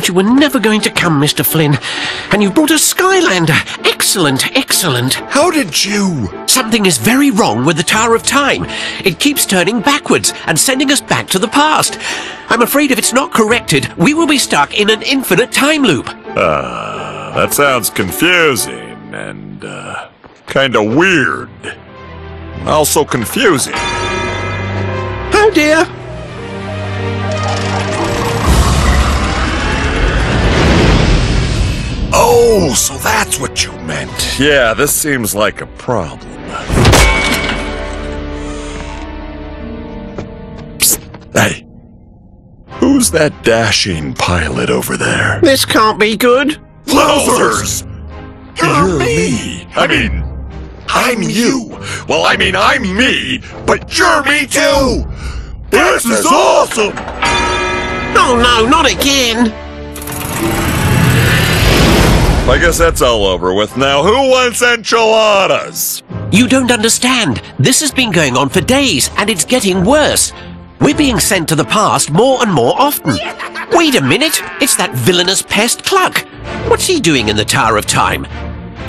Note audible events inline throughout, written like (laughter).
finally! We thought you were never going to come, Mr. Flynn. And you've brought a Skylander. Excellent, excellent. How did you? Something is very wrong with the Tower of Time. It keeps turning backwards and sending us back to the past. I'm afraid if it's not corrected, we will be stuck in an infinite time loop. Uh, that sounds confusing and, uh, kinda weird. Also confusing. Oh dear. Oh, so that's what you meant. Yeah, this seems like a problem. Psst. Hey. Who's that dashing pilot over there? This can't be good. Wowzers! You're me. I mean, I'm you. Well, I mean, I'm me, but you're me too. This is awesome. Oh no, not again. I guess that's all over with now. Who wants enchiladas? You don't understand. This has been going on for days, and it's getting worse. We're being sent to the past more and more often. Wait a minute, it's that villainous pest Cluck. What's he doing in the Tower of Time?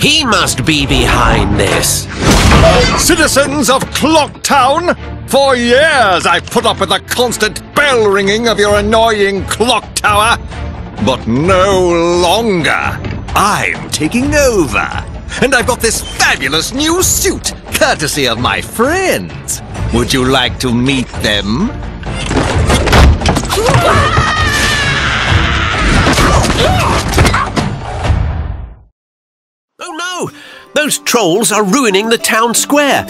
He must be behind this. Citizens of Clocktown, for years I've put up with the constant bell ringing of your annoying clock tower. But no longer. I'm taking over. And I've got this fabulous new suit, courtesy of my friends. Would you like to meet them? Oh no! Those trolls are ruining the town square.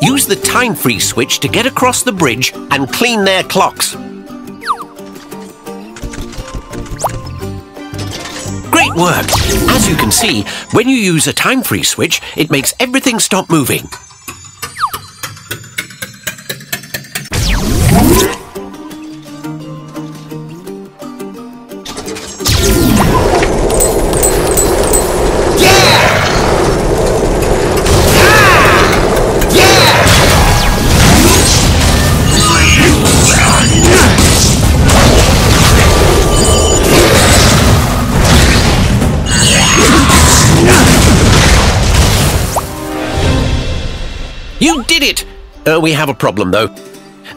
Use the time freeze switch to get across the bridge and clean their clocks. As you can see, when you use a time freeze switch, it makes everything stop moving. Uh, we have a problem, though.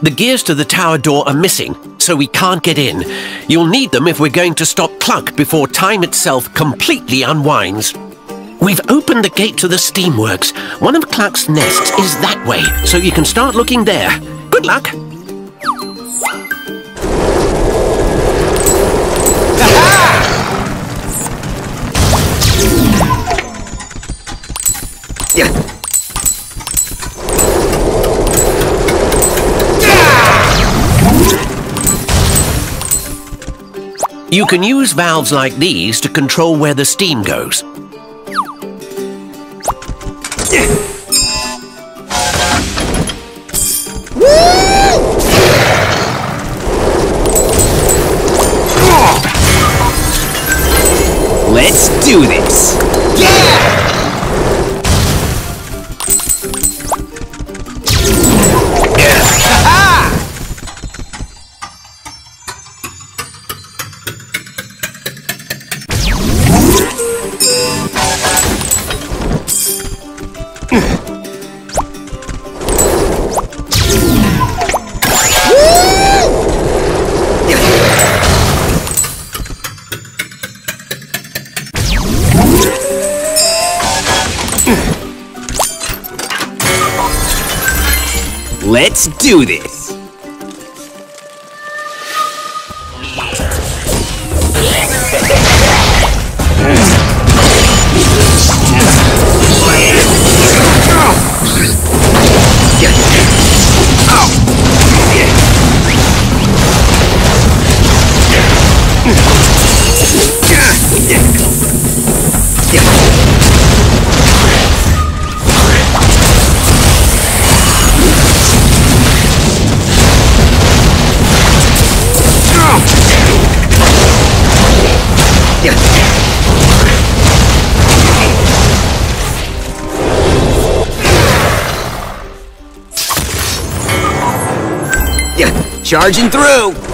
The gears to the tower door are missing, so we can't get in. You'll need them if we're going to stop Cluck before time itself completely unwinds. We've opened the gate to the steamworks. One of Cluck's nests is that way, so you can start looking there. Good luck! You can use valves like these to control where the steam goes. Let's do this! Charging through.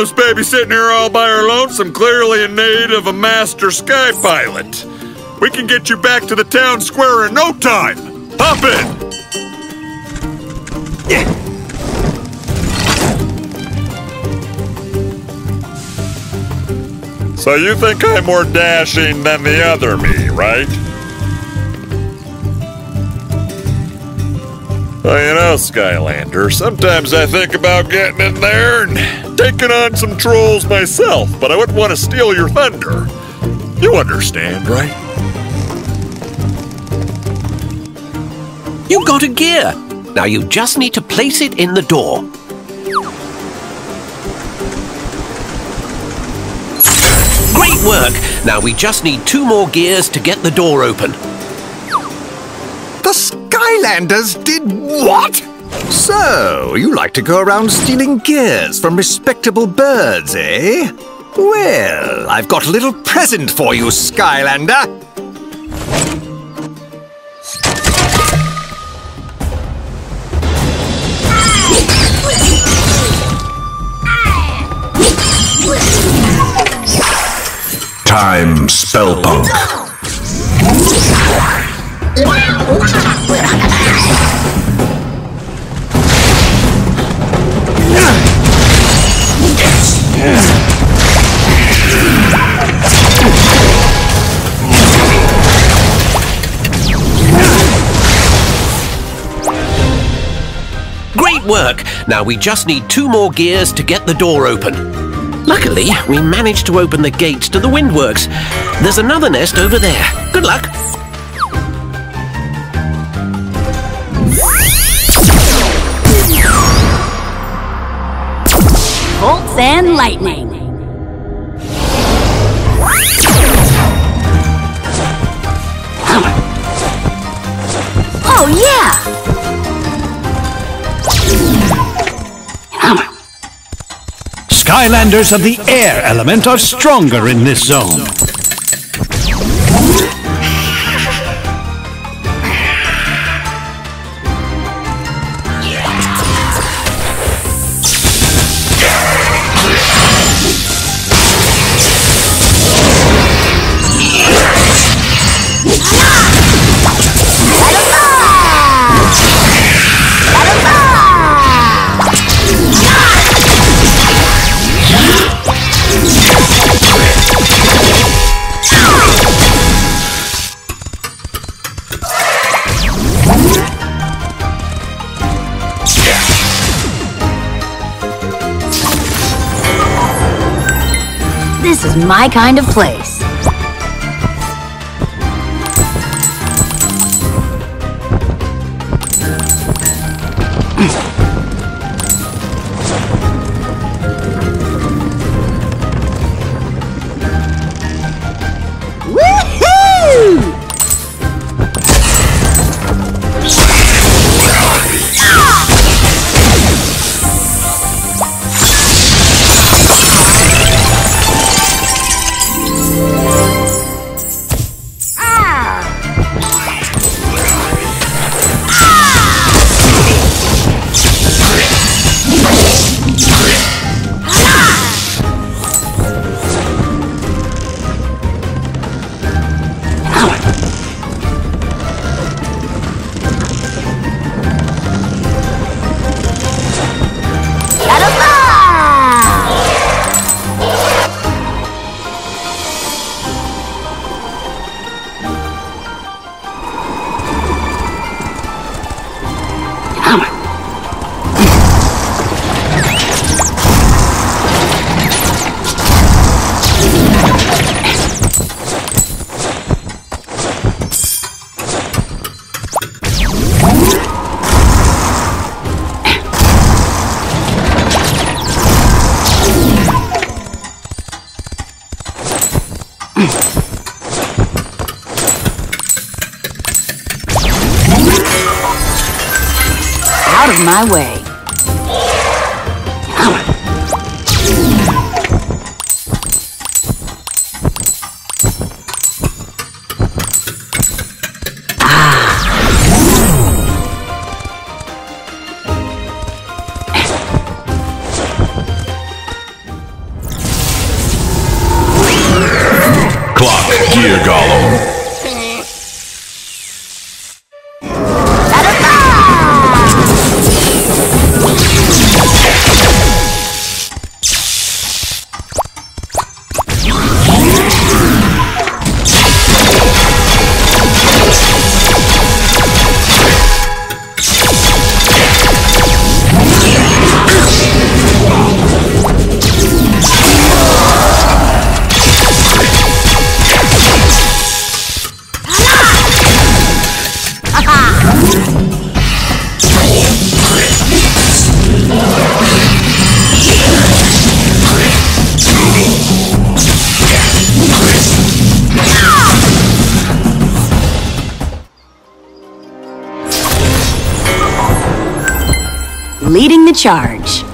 This baby sitting here all by her lonesome, clearly in need of a master sky pilot. We can get you back to the town square in no time. Hop in! So you think I'm more dashing than the other me, right? Well, you know, Skylander, sometimes I think about getting in there and taking on some trolls myself, but I wouldn't want to steal your thunder. You understand, right? You got a gear. Now you just need to place it in the door. Great work! Now we just need two more gears to get the door open. The Skylanders did what? So, you like to go around stealing gears from respectable birds, eh? Well, I've got a little present for you, Skylander. Time, Spellpunk. Great work! Now we just need two more gears to get the door open. Luckily, we managed to open the gates to the windworks. There's another nest over there. Good luck! And lightning. Oh yeah! Skylanders of the air element are stronger in this zone. My kind of place. My way. Ah. Clock Gear Golem. Leading the charge.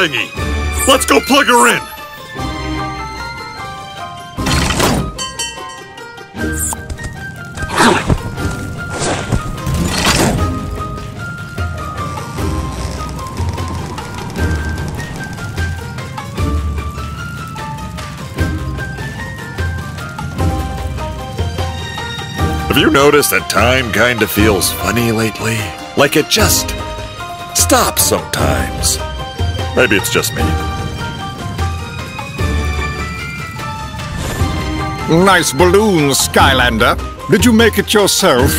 Thingy. Let's go plug her in. Have you noticed that time kinda feels funny lately? Like it just stops sometimes. Maybe it's just me. Nice balloon, Skylander. Did you make it yourself?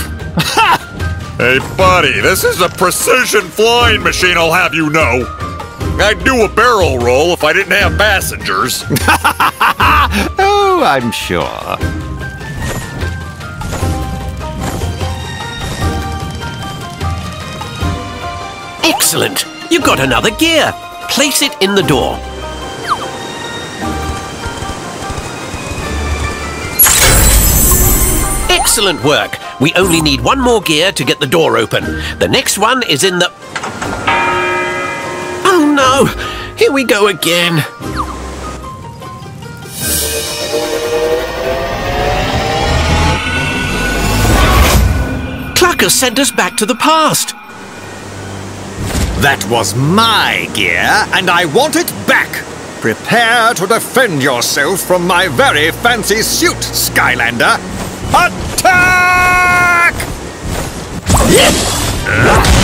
Hey, buddy, this is a precision flying machine, I'll have you know. I'd do a barrel roll if I didn't have passengers. (laughs) Oh, I'm sure. Excellent! You got another gear. Place it in the door. Excellent work. We only need one more gear to get the door open. The next one is in the... Oh no! Here we go again. Clucker sent us back to the past. That was my gear, and I want it back! Prepare to defend yourself from my very fancy suit, Skylander! Attack! (laughs) Yeah!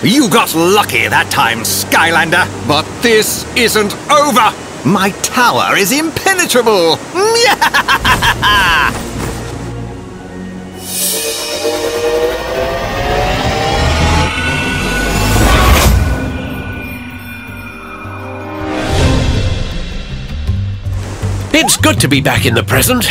You got lucky that time, Skylander, but this isn't over! My tower is impenetrable! (laughs) It's good to be back in the present.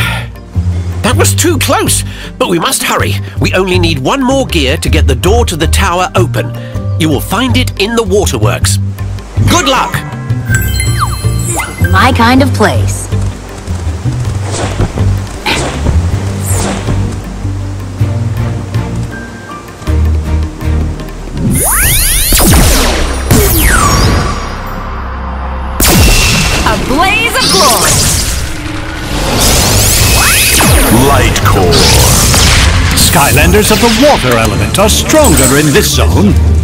That was too close, but we must hurry. We only need one more gear to get the door to the tower open. You will find it in the waterworks. Good luck! My kind of place. Core. Skylanders of the water element are stronger in this zone.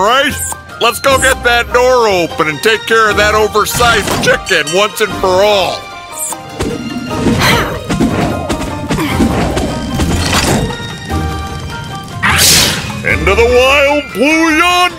Right? Let's go get that door open and take care of that oversized chicken once and for all. Into the wild blue yonder!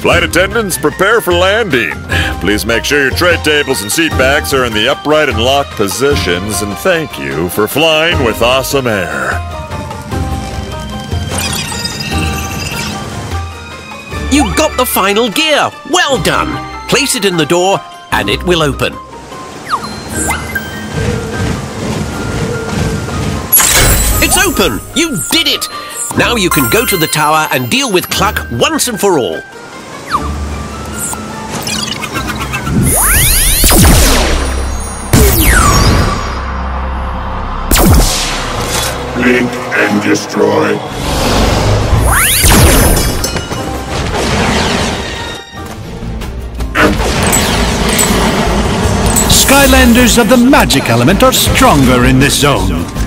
Flight attendants, prepare for landing. Please make sure your tray tables and seat backs are in the upright and locked positions, and thank you for flying with awesome air. You got the final gear. Well done. Place it in the door and it will open. It's open! You did it! Now you can go to the tower and deal with Cluck once and for all. Blink and destroy. Skylanders of the magic element are stronger in this zone.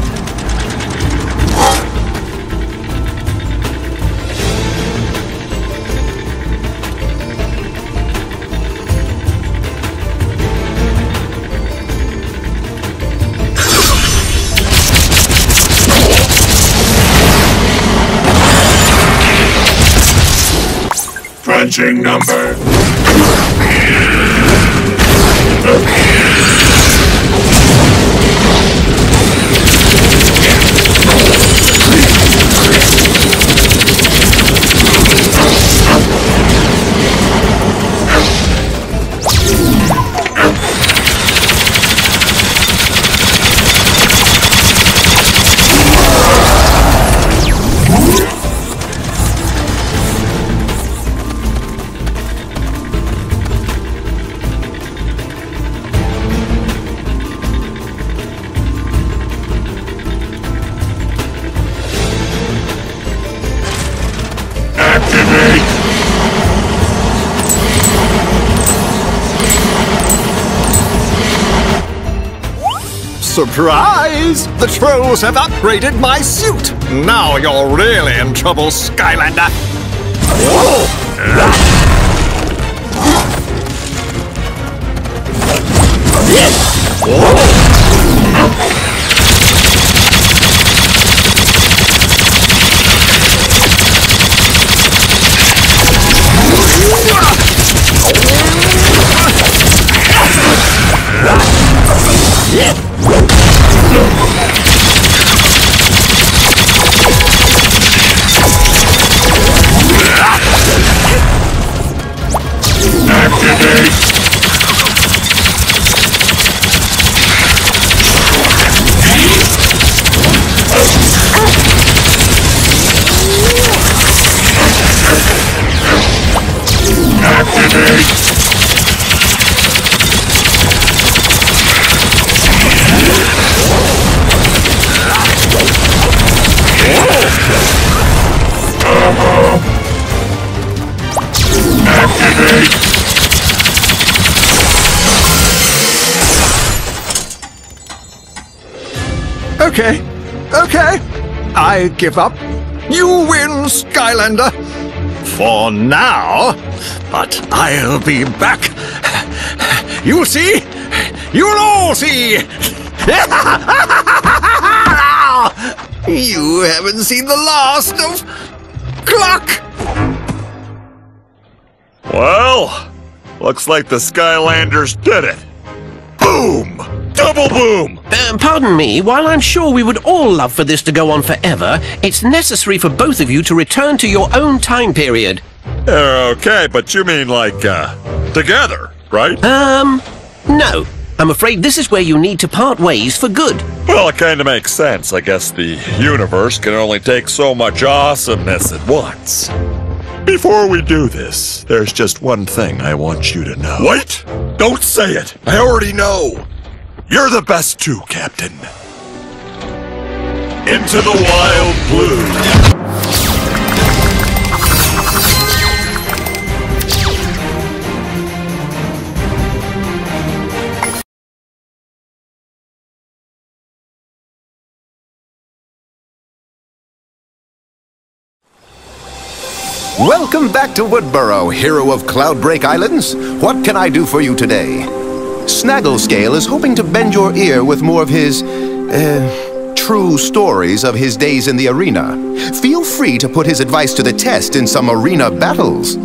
Crunching number. Surprise! The trolls have upgraded my suit! Now you're really in trouble, Skylander! Okay, okay. I give up. You win, Skylander. For now. But I'll be back. You'll see. You'll all see. (laughs) you haven't seen the last of Cluck. Well, looks like the Skylanders did it. Boom! Double boom! Uh, pardon me, while I'm sure we would all love for this to go on forever, it's necessary for both of you to return to your own time period. Okay, but you mean like, uh, together, right? Um, no. I'm afraid this is where you need to part ways for good. Well, it kinda makes sense. I guess the universe can only take so much awesomeness at once. Before we do this, there's just one thing I want you to know. Wait! Don't say it! I already know! You're the best too, Captain. Into the wild blue. Welcome back to Woodburrow, hero of Cloudbreak Islands. What can I do for you today? Snagglescale is hoping to bend your ear with more of his, uh, true stories of his days in the arena. Feel free to put his advice to the test in some arena battles.